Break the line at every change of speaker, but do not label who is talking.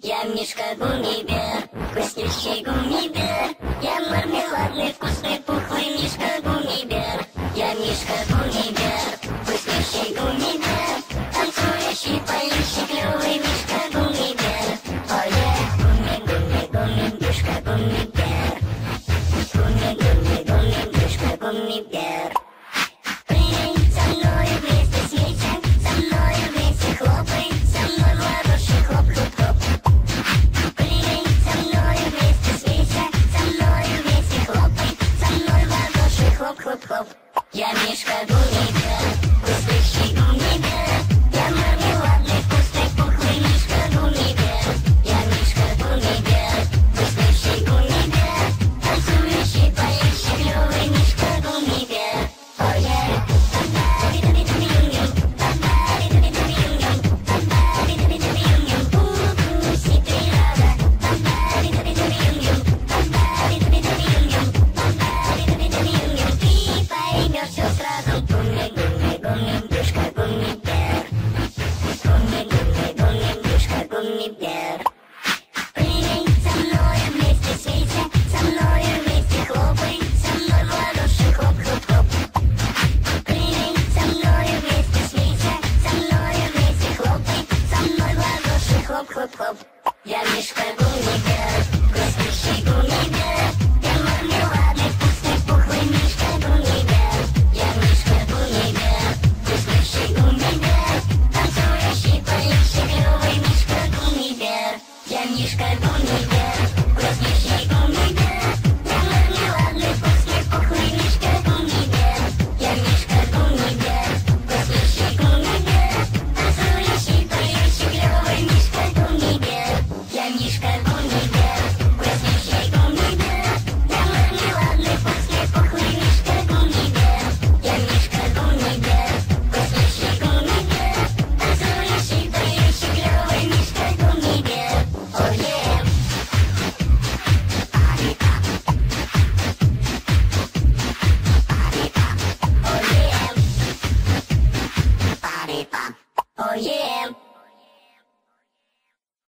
Я мишка гумибер, вкуснющий гумибер, я Я Мишка Гуника, успею Yeah, hop. Oh yeah.